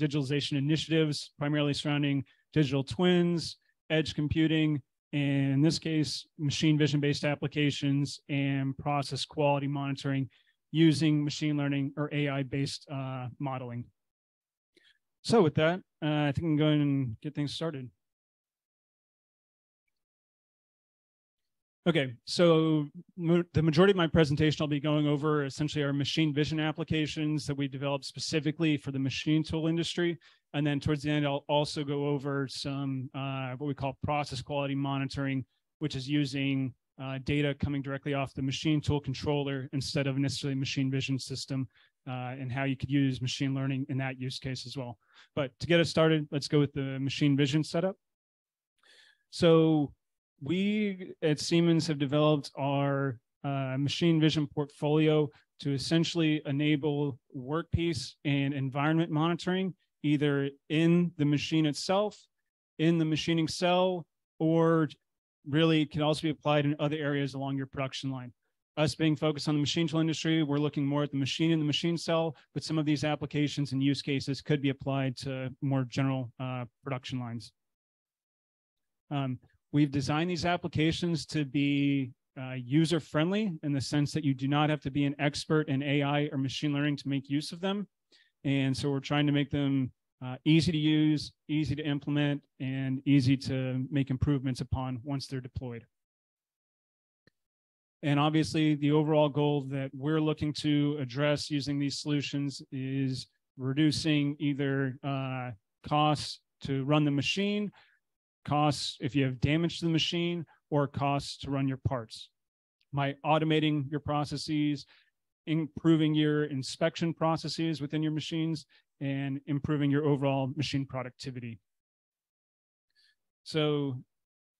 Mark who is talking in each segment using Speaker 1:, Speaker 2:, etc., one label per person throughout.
Speaker 1: digitalization initiatives, primarily surrounding digital twins, edge computing, and in this case, machine vision based applications and process quality monitoring using machine learning or AI based uh, modeling. So, with that, uh, I think I'm going to get things started. Okay, so the majority of my presentation, I'll be going over essentially our machine vision applications that we developed specifically for the machine tool industry. And then towards the end, I'll also go over some uh, what we call process quality monitoring, which is using uh, data coming directly off the machine tool controller instead of necessarily machine vision system uh, and how you could use machine learning in that use case as well. But to get us started, let's go with the machine vision setup. So we at Siemens have developed our uh, machine vision portfolio to essentially enable workpiece and environment monitoring either in the machine itself, in the machining cell, or really can also be applied in other areas along your production line. Us being focused on the machine tool industry, we're looking more at the machine and the machine cell, but some of these applications and use cases could be applied to more general uh, production lines. Um, We've designed these applications to be uh, user friendly in the sense that you do not have to be an expert in AI or machine learning to make use of them. And so we're trying to make them uh, easy to use, easy to implement, and easy to make improvements upon once they're deployed. And obviously, the overall goal that we're looking to address using these solutions is reducing either uh, costs to run the machine costs if you have damage to the machine or costs to run your parts. By automating your processes, improving your inspection processes within your machines, and improving your overall machine productivity. So,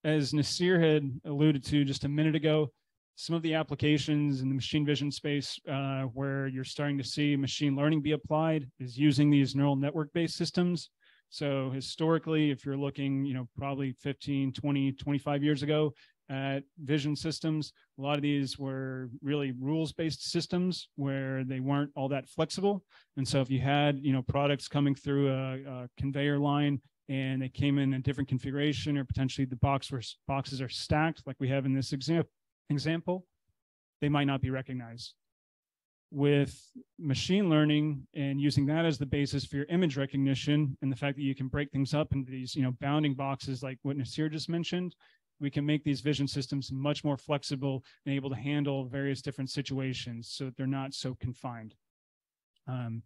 Speaker 1: as Nasir had alluded to just a minute ago, some of the applications in the machine vision space uh, where you're starting to see machine learning be applied is using these neural network based systems so historically, if you're looking, you know, probably 15, 20, 25 years ago at vision systems, a lot of these were really rules-based systems where they weren't all that flexible. And so if you had, you know, products coming through a, a conveyor line and they came in a different configuration or potentially the box where boxes are stacked like we have in this example, example, they might not be recognized with machine learning and using that as the basis for your image recognition and the fact that you can break things up into these you know bounding boxes like what Nasir just mentioned, we can make these vision systems much more flexible and able to handle various different situations so that they're not so confined. Um,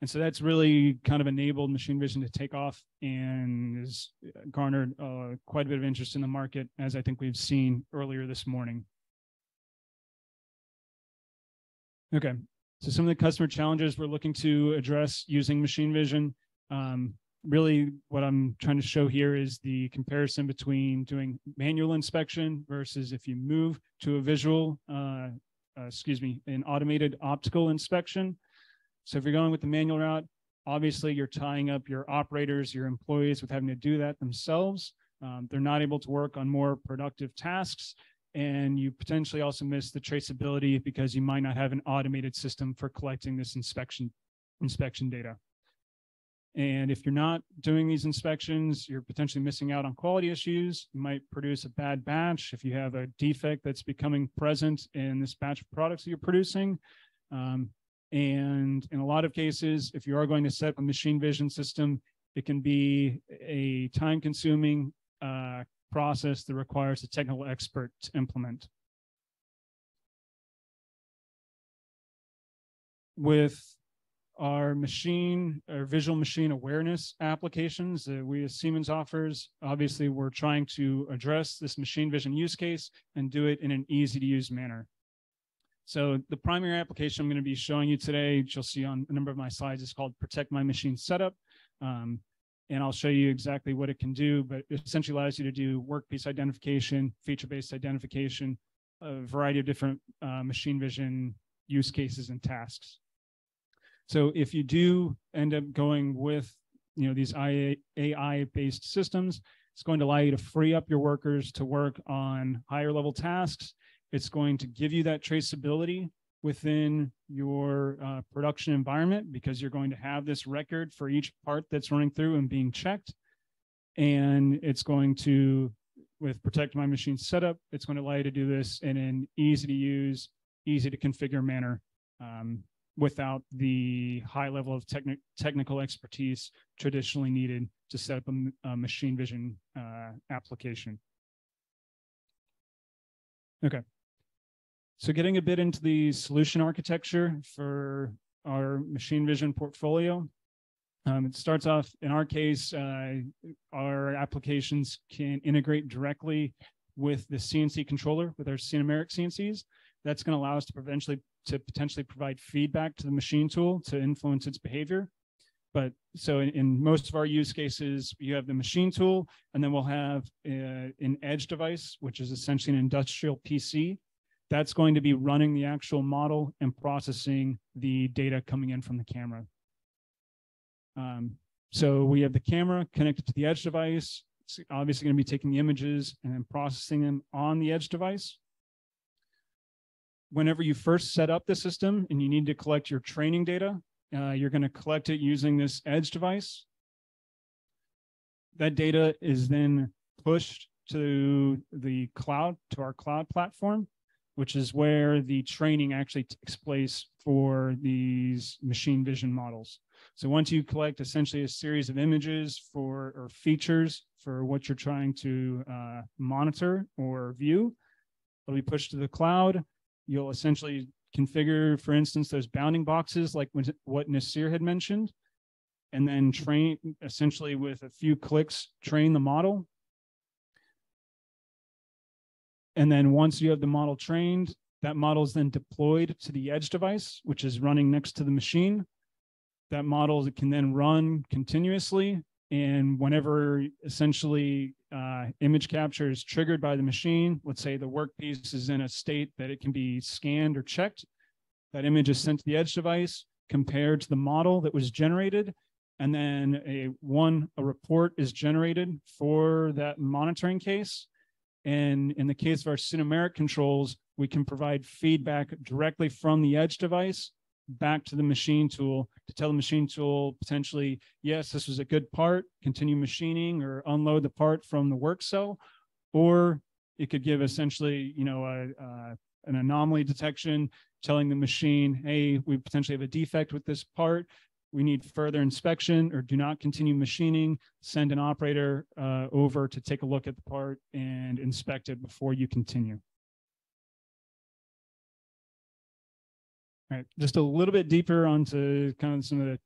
Speaker 1: and so that's really kind of enabled machine vision to take off and has garnered uh, quite a bit of interest in the market, as I think we've seen earlier this morning. Okay. So some of the customer challenges we're looking to address using machine vision. Um, really, what I'm trying to show here is the comparison between doing manual inspection versus if you move to a visual, uh, uh, excuse me, an automated optical inspection. So if you're going with the manual route, obviously you're tying up your operators, your employees with having to do that themselves. Um, they're not able to work on more productive tasks and you potentially also miss the traceability because you might not have an automated system for collecting this inspection inspection data. And if you're not doing these inspections, you're potentially missing out on quality issues. You might produce a bad batch if you have a defect that's becoming present in this batch of products that you're producing. Um, and in a lot of cases, if you are going to set a machine vision system, it can be a time consuming, uh, process that requires a technical expert to implement. With our machine or visual machine awareness applications that we as Siemens offers, obviously we're trying to address this machine vision use case and do it in an easy to use manner. So the primary application I'm going to be showing you today, which you'll see on a number of my slides, is called Protect My Machine Setup. Um, and I'll show you exactly what it can do, but it essentially allows you to do workpiece identification, feature-based identification, a variety of different uh, machine vision use cases and tasks. So if you do end up going with you know these AI-based systems, it's going to allow you to free up your workers to work on higher level tasks. It's going to give you that traceability within your uh, production environment because you're going to have this record for each part that's running through and being checked. And it's going to, with Protect My Machine setup, it's going to allow you to do this in an easy to use, easy to configure manner um, without the high level of techni- technical expertise traditionally needed to set up a, a machine vision uh, application. Okay. So getting a bit into the solution architecture for our machine vision portfolio. Um, it starts off in our case, uh, our applications can integrate directly with the CNC controller with our Sinumerik CNCs. That's going to allow us to potentially to potentially provide feedback to the machine tool to influence its behavior. But so in, in most of our use cases, you have the machine tool, and then we'll have uh, an edge device, which is essentially an industrial PC that's going to be running the actual model and processing the data coming in from the camera. Um, so we have the camera connected to the edge device. It's obviously going to be taking the images and then processing them on the edge device. Whenever you first set up the system and you need to collect your training data, uh, you're going to collect it using this edge device. That data is then pushed to the cloud, to our cloud platform which is where the training actually takes place for these machine vision models. So once you collect essentially a series of images for or features for what you're trying to uh, monitor or view, it'll be pushed to the cloud. You'll essentially configure, for instance, those bounding boxes like what Nasir had mentioned, and then train essentially with a few clicks, train the model and then once you have the model trained, that model is then deployed to the edge device, which is running next to the machine. That model can then run continuously. And whenever essentially uh, image capture is triggered by the machine, let's say the workpiece is in a state that it can be scanned or checked, that image is sent to the edge device, compared to the model that was generated, and then a one a report is generated for that monitoring case and in the case of our Sinumerik controls, we can provide feedback directly from the edge device back to the machine tool to tell the machine tool potentially, yes, this was a good part, continue machining or unload the part from the work cell. Or it could give essentially, you know, a, a, an anomaly detection telling the machine, hey, we potentially have a defect with this part we need further inspection or do not continue machining, send an operator uh, over to take a look at the part and inspect it before you continue. All right, just a little bit deeper onto kind of some of the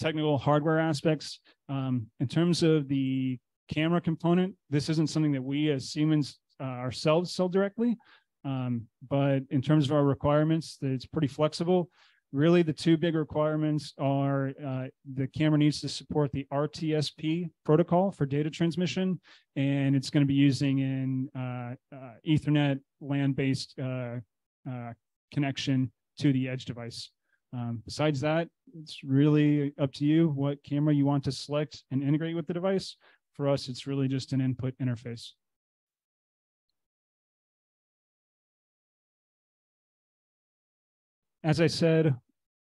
Speaker 1: technical hardware aspects. Um, in terms of the camera component, this isn't something that we as Siemens uh, ourselves sell directly, um, but in terms of our requirements, it's pretty flexible really the two big requirements are uh, the camera needs to support the RTSP protocol for data transmission, and it's going to be using an uh, uh, Ethernet LAN-based uh, uh, connection to the edge device. Um, besides that, it's really up to you what camera you want to select and integrate with the device. For us, it's really just an input interface. as I said,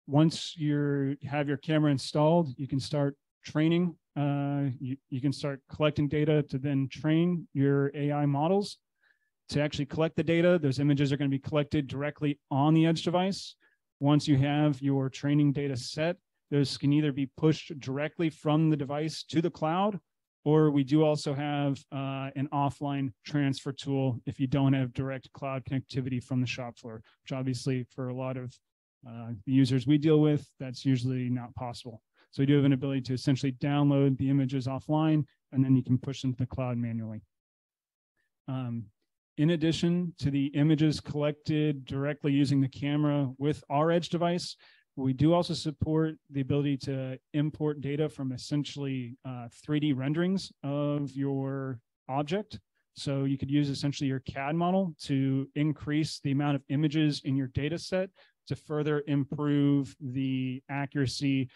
Speaker 1: once you have your camera installed, you can start training. Uh, you, you can start collecting data to then train your AI models. To actually collect the data, those images are going to be collected directly on the edge device. Once you have your training data set, those can either be pushed directly from the device to the cloud, or we do also have uh, an offline transfer tool if you don't have direct cloud connectivity from the shop floor, which obviously for a lot of uh, the users we deal with, that's usually not possible. So we do have an ability to essentially download the images offline, and then you can push them to the cloud manually. Um, in addition to the images collected directly using the camera with our edge device, we do also support the ability to import data from essentially uh, 3D renderings of your object. So you could use essentially your CAD model to increase the amount of images in your data set to further improve the accuracy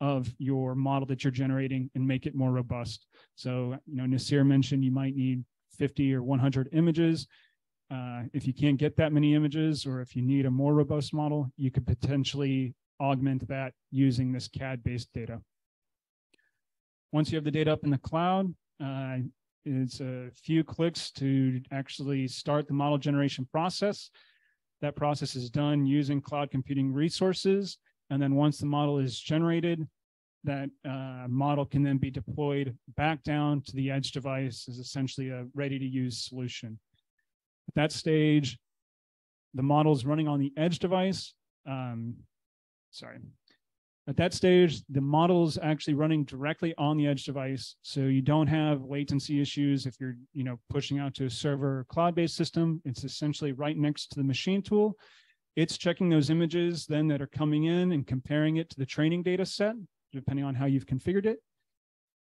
Speaker 1: of your model that you're generating and make it more robust. So, you know, Nasir mentioned you might need 50 or 100 images. uh, if you can't get that many images or if you need a more robust model, you could potentially augment that using this CAD-based data. Once you have the data up in the cloud, uh, it's a few clicks to actually start the model generation process. That process is done using cloud computing resources. And then once the model is generated, that uh, model can then be deployed back down to the edge device as essentially a ready to use solution. At that stage, the model is running on the edge device. Um, sorry. At that stage, the model is actually running directly on the edge device. So you don't have latency issues if you're you know, pushing out to a server cloud-based system. It's essentially right next to the machine tool. It's checking those images then that are coming in and comparing it to the training data set depending on how you've configured it.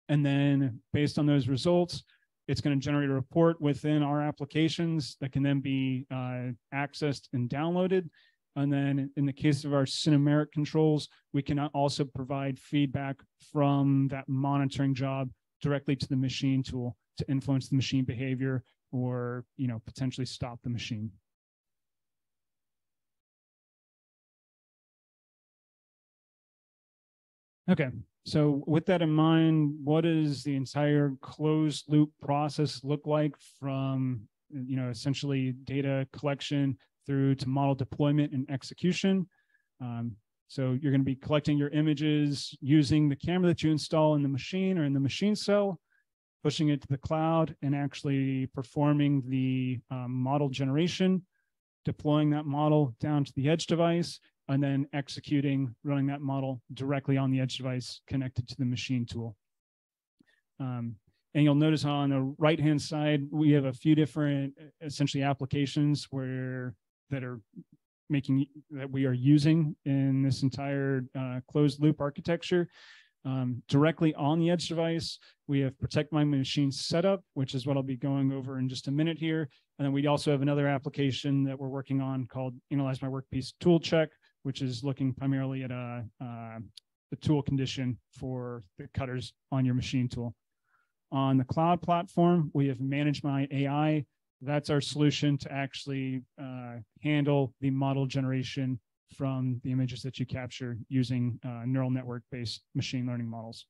Speaker 1: And then based on those results, it's going to generate a report within our applications that can then be uh, accessed and downloaded. And then in the case of our Sinumerik controls, we can also provide feedback from that monitoring job directly to the machine tool to influence the machine behavior or you know potentially stop the machine. Okay, so with that in mind, what does the entire closed loop process look like from, you know, essentially data collection through to model deployment and execution? Um, so you're going to be collecting your images using the camera that you install in the machine or in the machine cell, pushing it to the cloud and actually performing the um, model generation, deploying that model down to the edge device, and then executing, running that model directly on the edge device connected to the machine tool. Um, and you'll notice on the right-hand side, we have a few different essentially applications where that are making that we are using in this entire uh, closed loop architecture. Um, directly on the edge device, we have protect my machine setup, which is what I'll be going over in just a minute here. And then we also have another application that we're working on called Analyze My Workpiece Tool Check, which is looking primarily at a, uh, the tool condition for the cutters on your machine tool. On the cloud platform, we have Manage My AI. That's our solution to actually uh, handle the model generation from the images that you capture using uh, neural network based machine learning models.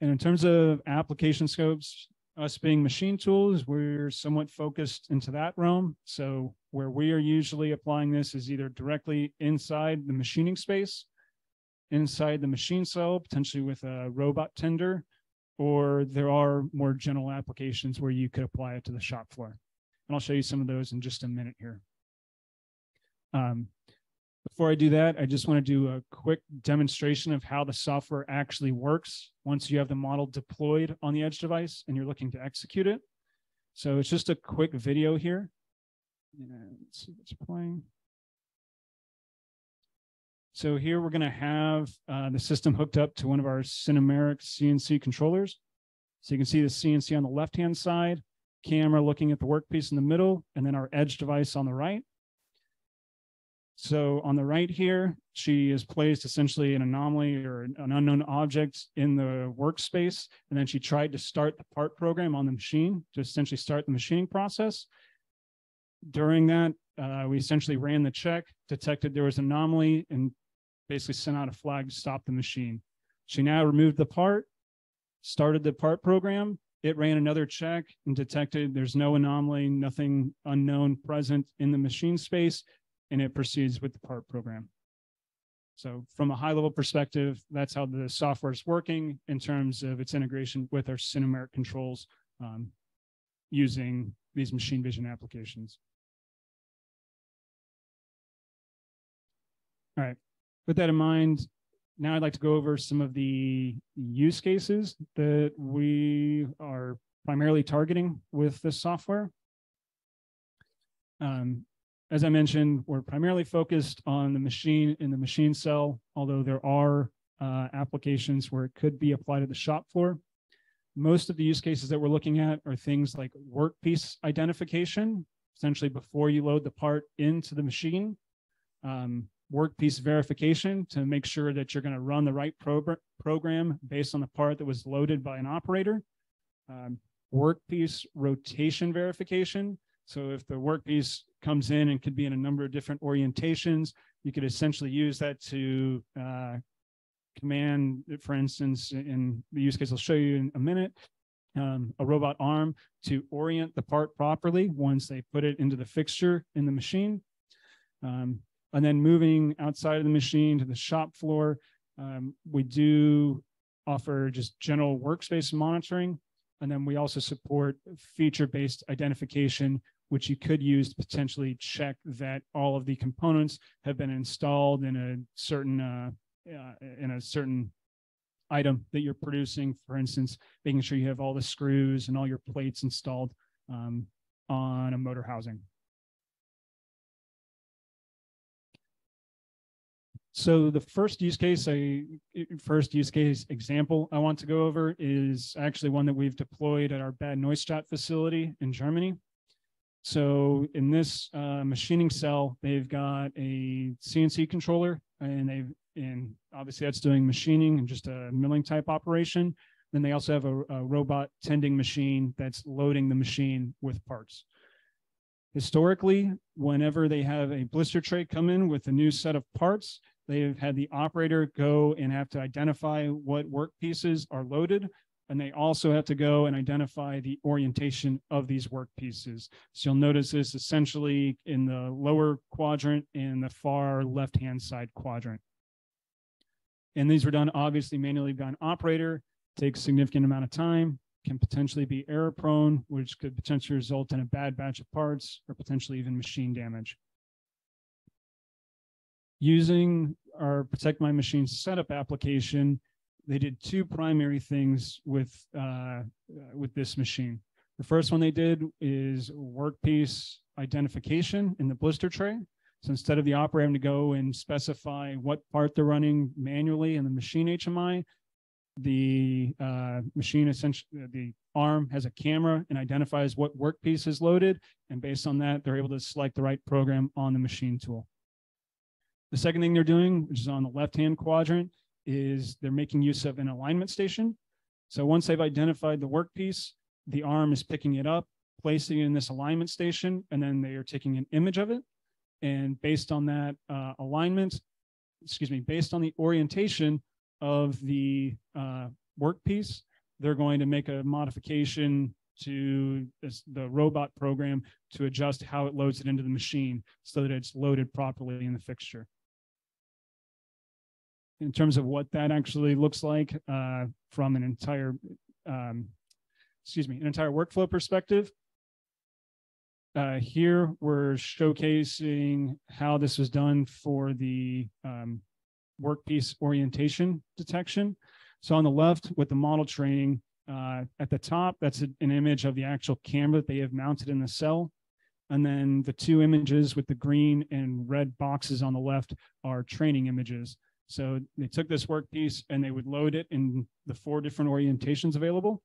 Speaker 1: And in terms of application scopes, us being machine tools, we're somewhat focused into that realm. So where we are usually applying this is either directly inside the machining space, inside the machine cell, potentially with a robot tender, or there are more general applications where you could apply it to the shop floor. And I'll show you some of those in just a minute here. Um, before I do that, I just want to do a quick demonstration of how the software actually works once you have the model deployed on the edge device and you're looking to execute it. So it's just a quick video here. And see what's playing. So here we're going to have uh, the system hooked up to one of our Sinumerik CNC controllers. So you can see the CNC on the left-hand side, camera looking at the workpiece in the middle, and then our edge device on the right. So on the right here, she is placed essentially an anomaly or an unknown object in the workspace. And then she tried to start the part program on the machine to essentially start the machining process. During that, uh, we essentially ran the check, detected there was an anomaly, and basically sent out a flag to stop the machine. She now removed the part, started the part program. It ran another check and detected there's no anomaly, nothing unknown present in the machine space and it proceeds with the part program. So from a high level perspective, that's how the software is working in terms of its integration with our Sinumerik controls um, using these machine vision applications. All right, with that in mind, now I'd like to go over some of the use cases that we are primarily targeting with this software. Um, as I mentioned, we're primarily focused on the machine in the machine cell, although there are uh, applications where it could be applied at the shop floor. Most of the use cases that we're looking at are things like workpiece identification, essentially before you load the part into the machine, um, workpiece verification to make sure that you're going to run the right pro program based on the part that was loaded by an operator. Um, workpiece rotation verification. So if the workpiece comes in and could be in a number of different orientations, you could essentially use that to uh, command, for instance, in the use case I'll show you in a minute, um, a robot arm to orient the part properly once they put it into the fixture in the machine. Um, and then moving outside of the machine to the shop floor, um, we do offer just general workspace monitoring. And then we also support feature-based identification, which you could use to potentially check that all of the components have been installed in a certain uh, uh, in a certain item that you're producing. For instance, making sure you have all the screws and all your plates installed um, on a motor housing. So the first use case, I first use case example I want to go over is actually one that we've deployed at our Bad Neustadt facility in Germany. So in this uh, machining cell, they've got a CNC controller, and they've and obviously that's doing machining and just a milling type operation. Then they also have a, a robot tending machine that's loading the machine with parts. Historically, whenever they have a blister tray come in with a new set of parts, They've had the operator go and have to identify what work pieces are loaded. And they also have to go and identify the orientation of these work pieces. So you'll notice this essentially in the lower quadrant and the far left-hand side quadrant. And these were done obviously manually by an operator, takes significant amount of time, can potentially be error prone, which could potentially result in a bad batch of parts or potentially even machine damage using our Protect My Machine setup application, they did two primary things with uh, with this machine. The first one they did is workpiece identification in the blister tray. So instead of the operator having to go and specify what part they're running manually in the machine HMI, the uh, machine essentially the arm has a camera and identifies what workpiece is loaded, and based on that, they're able to select the right program on the machine tool. The second thing they're doing, which is on the left-hand quadrant, is they're making use of an alignment station. So once they've identified the workpiece, the arm is picking it up, placing it in this alignment station, and then they are taking an image of it. And based on that uh, alignment, excuse me, based on the orientation of the uh, workpiece, they're going to make a modification to this, the robot program to adjust how it loads it into the machine so that it's loaded properly in the fixture in terms of what that actually looks like uh, from an entire, um, excuse me, an entire workflow perspective. Uh, here we're showcasing how this was done for the um, workpiece orientation detection. So on the left with the model training, uh, at the top, that's a, an image of the actual camera that they have mounted in the cell. And then the two images with the green and red boxes on the left are training images. So they took this workpiece and they would load it in the four different orientations available.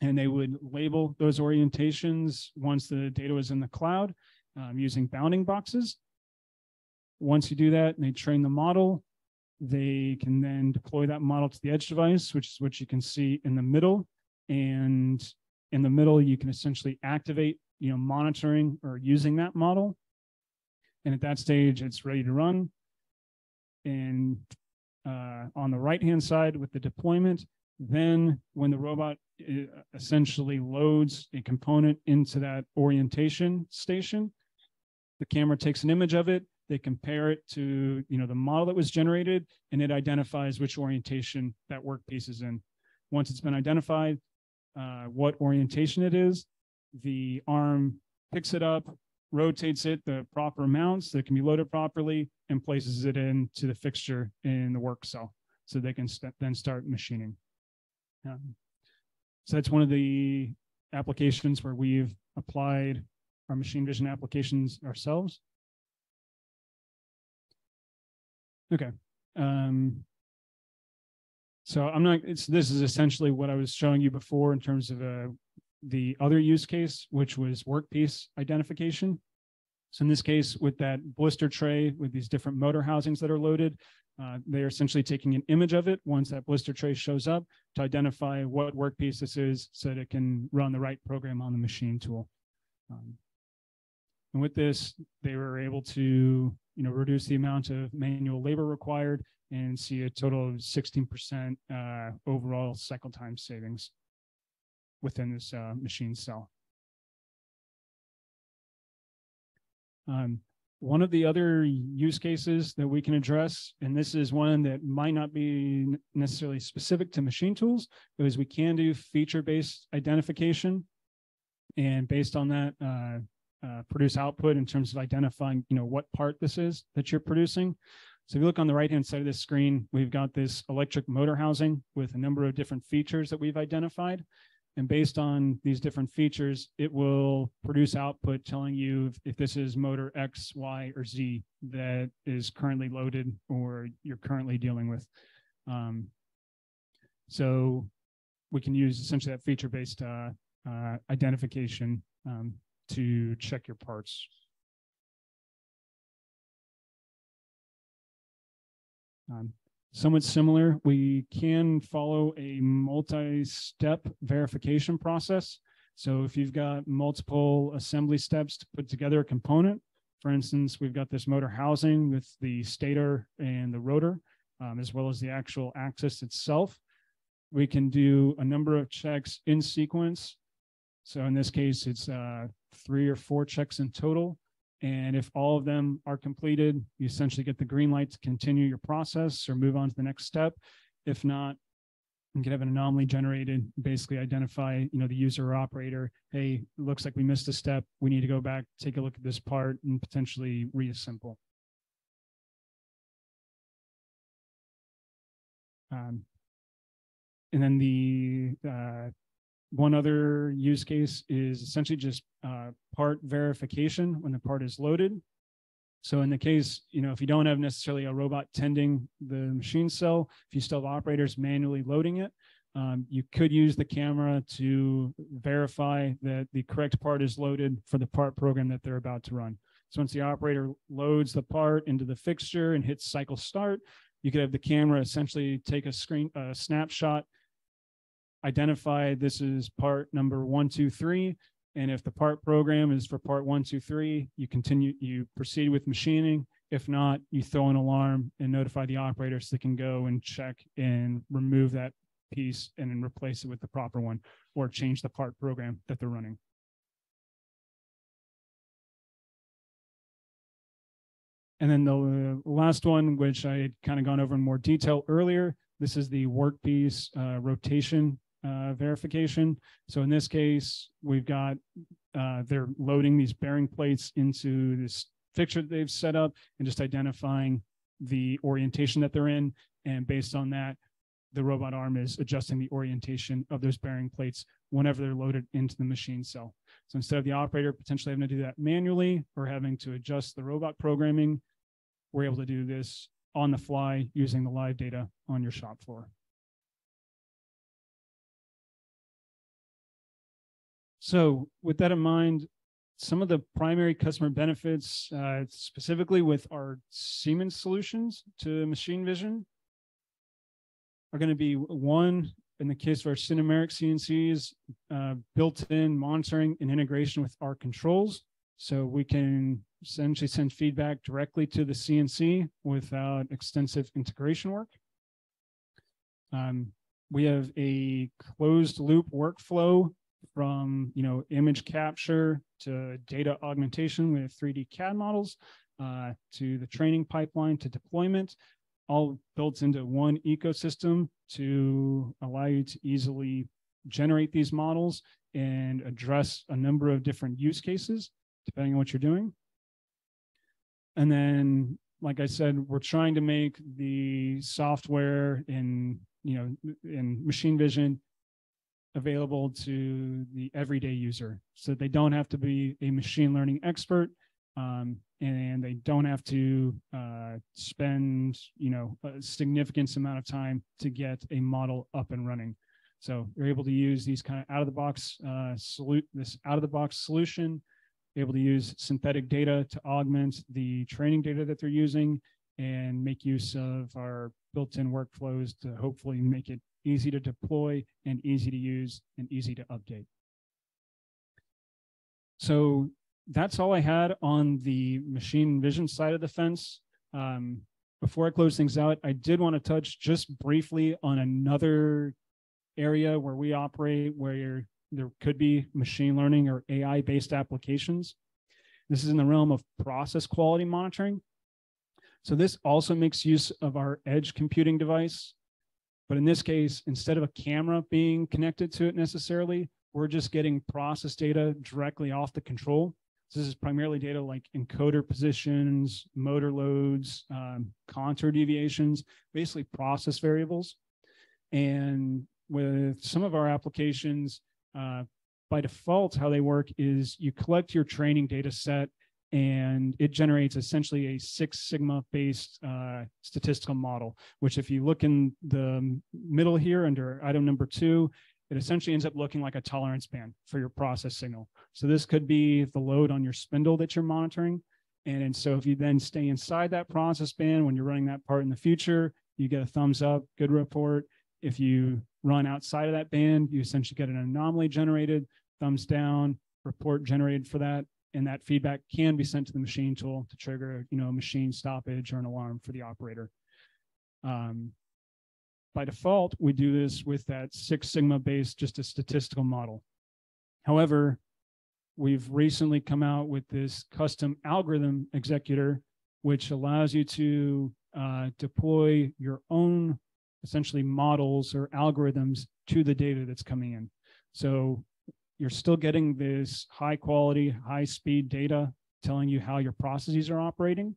Speaker 1: And they would label those orientations once the data was in the cloud um, using bounding boxes. Once you do that, and they train the model. They can then deploy that model to the edge device, which is what you can see in the middle. And in the middle, you can essentially activate, you know, monitoring or using that model. And at that stage, it's ready to run and uh, on the right hand side with the deployment. Then when the robot uh, essentially loads a component into that orientation station, the camera takes an image of it. They compare it to you know the model that was generated, and it identifies which orientation that workpiece is in. Once it's been identified, uh, what orientation it is, the arm picks it up, rotates it the proper amounts that can be loaded properly and places it into the fixture in the work cell so they can st then start machining. Um, so that's one of the applications where we've applied our machine vision applications ourselves. Okay. Um, so I'm not, it's, this is essentially what I was showing you before in terms of uh, the other use case, which was workpiece identification. So in this case, with that blister tray with these different motor housings that are loaded, uh, they are essentially taking an image of it once that blister tray shows up to identify what workpiece this is so that it can run the right program on the machine tool. Um, and with this, they were able to you know, reduce the amount of manual labor required and see a total of 16% uh, overall cycle time savings within this uh, machine cell. Um, one of the other use cases that we can address, and this is one that might not be necessarily specific to machine tools, is we can do feature-based identification. And based on that, uh, uh, produce output in terms of identifying, you know, what part this is that you're producing. So if you look on the right-hand side of this screen, we've got this electric motor housing with a number of different features that we've identified. And based on these different features, it will produce output telling you if, if, this is motor X, Y, or Z that is currently loaded or you're currently dealing with. Um, so we can use essentially that feature-based uh, uh, identification um, to check your parts. Um, somewhat similar. We can follow a multi-step verification process. So if you've got multiple assembly steps to put together a component, for instance, we've got this motor housing with the stator and the rotor, um, as well as the actual axis itself. We can do a number of checks in sequence. So in this case, it's uh, three or four checks in total. And if all of them are completed, you essentially get the green light to continue your process or move on to the next step. If not, you can have an anomaly generated, basically identify, you know, the user or operator, hey, looks like we missed a step. We need to go back, take a look at this part and potentially reassemble. Um, and then the uh, one other use case is essentially just uh, part verification when the part is loaded. So in the case, you know, if you don't have necessarily a robot tending the machine cell, if you still have operators manually loading it, um, you could use the camera to verify that the correct part is loaded for the part program that they're about to run. So once the operator loads the part into the fixture and hits cycle start, you could have the camera essentially take a screen a snapshot identify this is part number one, two, three. And if the part program is for part one, two, three, you continue, you proceed with machining. If not, you throw an alarm and notify the operator so they can go and check and remove that piece and then replace it with the proper one or change the part program that they're running. And then the last one, which I had kind of gone over in more detail earlier, this is the workpiece uh, rotation uh, verification. So in this case, we've got, uh, they're loading these bearing plates into this fixture that they've set up and just identifying the orientation that they're in. And based on that, the robot arm is adjusting the orientation of those bearing plates whenever they're loaded into the machine cell. So instead of the operator potentially having to do that manually or having to adjust the robot programming, we're able to do this on the fly using the live data on your shop floor. So with that in mind, some of the primary customer benefits, uh, specifically with our Siemens solutions to machine vision, are going to be one, in the case of our Sinumerik CNCs, uh, built-in monitoring and integration with our controls. So we can essentially send feedback directly to the CNC without extensive integration work. Um, we have a closed loop workflow from you know image capture to data augmentation with 3D CAD models uh, to the training pipeline to deployment, all built into one ecosystem to allow you to easily generate these models and address a number of different use cases depending on what you're doing. And then, like I said, we're trying to make the software in you know in machine vision available to the everyday user. So they don't have to be a machine learning expert um, and they don't have to uh, spend you know a significant amount of time to get a model up and running. So you're able to use these kind of out of the box uh, this out of the box solution able to use synthetic data to augment the training data that they're using and make use of our built-in workflows to hopefully make it easy to deploy and easy to use and easy to update. So that's all I had on the machine vision side of the fence. Um, before I close things out, I did want to touch just briefly on another area where we operate where there could be machine learning or AI based applications. This is in the realm of process quality monitoring. So this also makes use of our edge computing device. But in this case, instead of a camera being connected to it necessarily, we're just getting process data directly off the control. So this is primarily data like encoder positions, motor loads, um, contour deviations, basically process variables. And with some of our applications, uh, by default, how they work is you collect your training data set and it generates essentially a Six Sigma based uh, statistical model, which if you look in the middle here under item number two, it essentially ends up looking like a tolerance band for your process signal. So this could be the load on your spindle that you're monitoring. And, and so if you then stay inside that process band when you're running that part in the future, you get a thumbs up, good report. If you run outside of that band, you essentially get an anomaly generated, thumbs down, report generated for that and that feedback can be sent to the machine tool to trigger, you know, a machine stoppage or an alarm for the operator. Um, by default, we do this with that Six Sigma based, just a statistical model. However, we've recently come out with this custom algorithm executor, which allows you to uh, deploy your own essentially models or algorithms to the data that's coming in. So you're still getting this high quality, high speed data telling you how your processes are operating.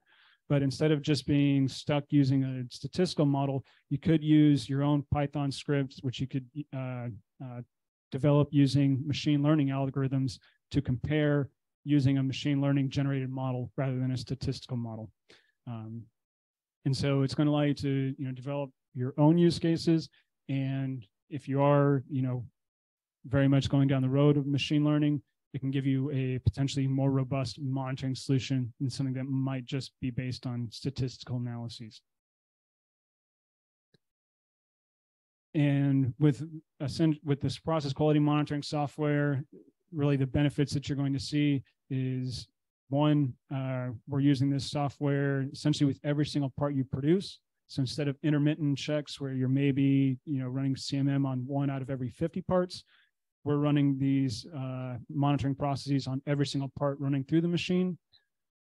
Speaker 1: But instead of just being stuck using a statistical model, you could use your own Python scripts, which you could uh, uh, develop using machine learning algorithms to compare using a machine learning generated model rather than a statistical model. Um, and so it's going to allow you to, you know, develop your own use cases. And if you are, you know, very much going down the road of machine learning, it can give you a potentially more robust monitoring solution than something that might just be based on statistical analyses. And with with this process quality monitoring software, really the benefits that you're going to see is one, uh, we're using this software essentially with every single part you produce. So instead of intermittent checks where you're maybe you know running CMM on one out of every 50 parts, we're running these uh, monitoring processes on every single part running through the machine.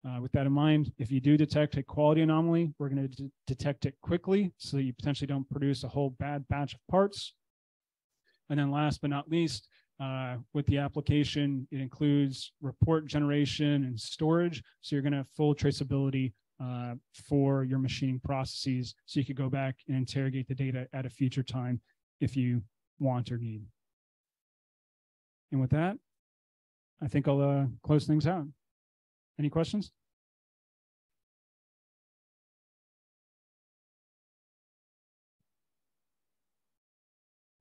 Speaker 1: Uh, with that in mind, if you do detect a quality anomaly, we're going to detect it quickly so you potentially don't produce a whole bad batch of parts. And then last but not least, uh, with the application, it includes report generation and storage. So you're going to have full traceability uh, for your machining processes. So you could go back and interrogate the data at a future time if you want or need. And with that, I think I'll uh, close things out. Any questions?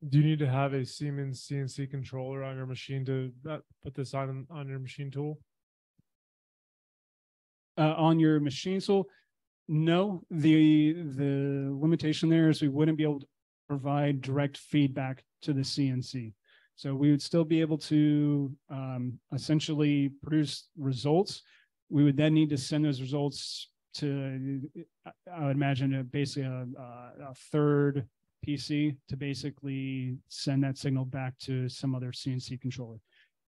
Speaker 2: Do you need to have a Siemens CNC controller on your machine to uh, put this on on your machine tool?
Speaker 1: Uh, on your machine tool, no. The the limitation there is we wouldn't be able to provide direct feedback to the CNC. So we would still be able to um, essentially produce results. We would then need to send those results to, I would imagine, a, basically a, a third PC to basically send that signal back to some other CNC controller.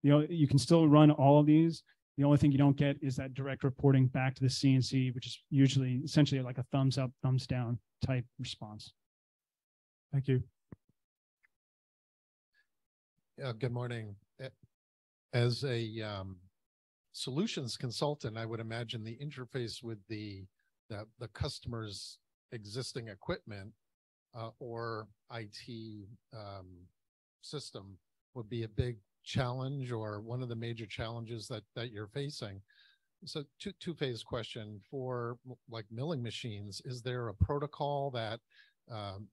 Speaker 1: You know, you can still run all of these. The only thing you don't get is that direct reporting back to the CNC, which is usually essentially like a thumbs up, thumbs down type response.
Speaker 2: Thank you.
Speaker 3: Yeah, good morning. As a um, solutions consultant, I would imagine the interface with the the, the customer's existing equipment uh, or IT um, system would be a big challenge or one of the major challenges that that you're facing. So two two phase question for like milling machines, is there a protocol that um,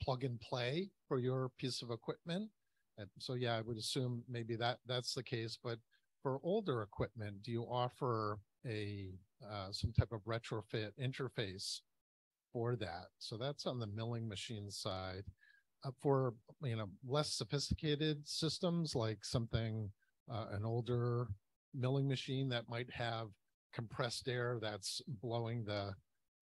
Speaker 3: plug and play for your piece of equipment? And so, yeah, I would assume maybe that that's the case. But for older equipment, do you offer a, uh, some type of retrofit interface for that? So that's on the milling machine side. Uh, for, you know, less sophisticated systems, like something, uh, an older milling machine that might have compressed air that's blowing the,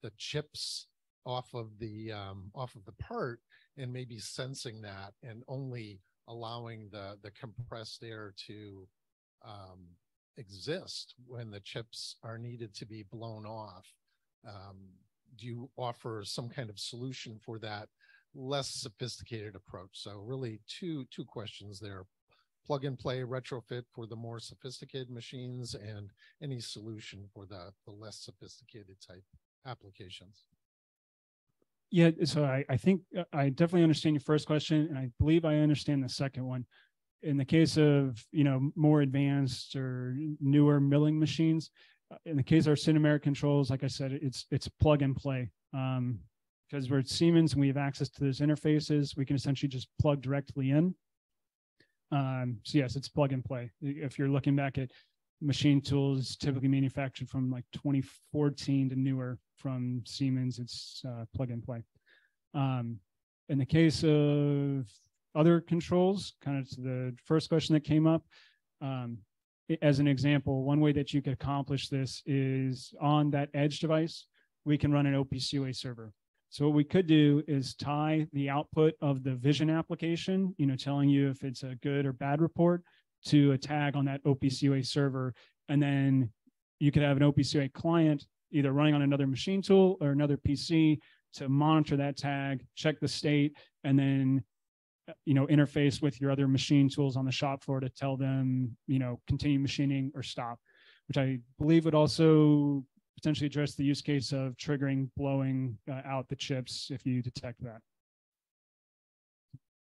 Speaker 3: the chips off of the, um, off of the part and maybe sensing that and only allowing the, the compressed air to, um, exist when the chips are needed to be blown off. Um, do you offer some kind of solution for that less sophisticated approach? So really two, two questions there. Plug and play retrofit for the more sophisticated machines and any solution for the, the less sophisticated type applications.
Speaker 1: Yeah, so I, I think uh, I definitely understand your first question, and I believe I understand the second one. In the case of you know more advanced or newer milling machines, uh, in the case of our Sinumerik controls, like I said, it's it's plug and play. Um, because we're at Siemens and we have access to those interfaces, we can essentially just plug directly in. Um, so yes, it's plug and play. If you're looking back at machine tools typically manufactured from like 2014 to newer from Siemens, it's uh, plug and play. Um, in the case of other controls, kind of to the first question that came up, um, as an example, one way that you could accomplish this is on that edge device, we can run an OPCUA server. So what we could do is tie the output of the vision application, you know, telling you if it's a good or bad report to a tag on that OPCUA server. And then you could have an OPCUA client either running on another machine tool or another PC to monitor that tag, check the state, and then you know interface with your other machine tools on the shop floor to tell them you know continue machining or stop which i believe would also potentially address the use case of triggering blowing uh, out the chips if you detect that